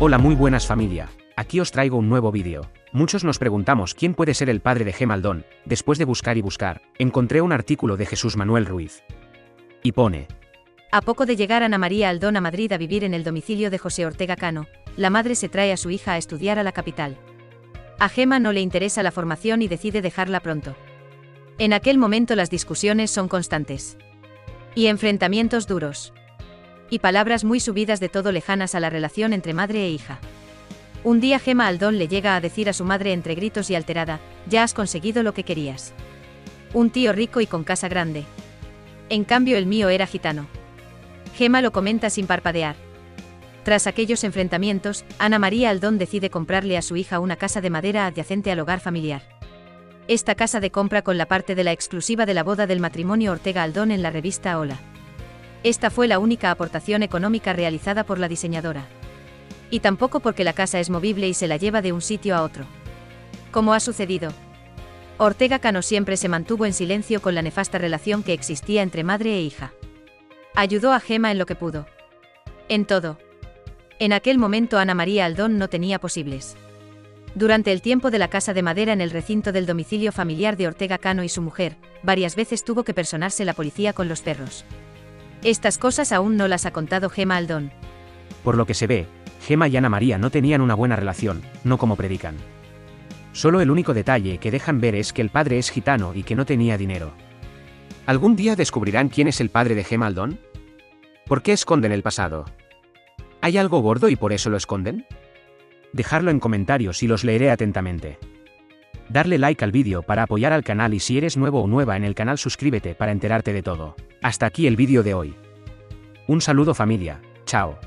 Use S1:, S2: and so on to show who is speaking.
S1: Hola muy buenas familia, aquí os traigo un nuevo vídeo. Muchos nos preguntamos quién puede ser el padre de Gemaldón, después de buscar y buscar, encontré un artículo de Jesús Manuel Ruiz. Y pone,
S2: A poco de llegar Ana María Aldón a Madrid a vivir en el domicilio de José Ortega Cano, la madre se trae a su hija a estudiar a la capital. A Gema no le interesa la formación y decide dejarla pronto. En aquel momento las discusiones son constantes. Y enfrentamientos duros. Y palabras muy subidas de todo lejanas a la relación entre madre e hija. Un día Gema Aldón le llega a decir a su madre entre gritos y alterada, ya has conseguido lo que querías. Un tío rico y con casa grande. En cambio el mío era gitano. Gema lo comenta sin parpadear. Tras aquellos enfrentamientos, Ana María Aldón decide comprarle a su hija una casa de madera adyacente al hogar familiar. Esta casa de compra con la parte de la exclusiva de la boda del matrimonio Ortega Aldón en la revista Hola. Esta fue la única aportación económica realizada por la diseñadora. Y tampoco porque la casa es movible y se la lleva de un sitio a otro. Como ha sucedido. Ortega Cano siempre se mantuvo en silencio con la nefasta relación que existía entre madre e hija. Ayudó a Gema en lo que pudo. En todo. En aquel momento Ana María Aldón no tenía posibles. Durante el tiempo de la casa de madera en el recinto del domicilio familiar de Ortega Cano y su mujer, varias veces tuvo que personarse la policía con los perros. Estas cosas aún no las ha contado Gema Aldón.
S1: por lo que se ve, Gema y Ana María no tenían una buena relación, no como predican. Solo el único detalle que dejan ver es que el padre es gitano y que no tenía dinero. ¿Algún día descubrirán quién es el padre de Gema Aldón? ¿Por qué esconden el pasado? ¿Hay algo gordo y por eso lo esconden? Dejarlo en comentarios y los leeré atentamente. Darle like al vídeo para apoyar al canal y si eres nuevo o nueva en el canal suscríbete para enterarte de todo. Hasta aquí el vídeo de hoy. Un saludo familia, chao.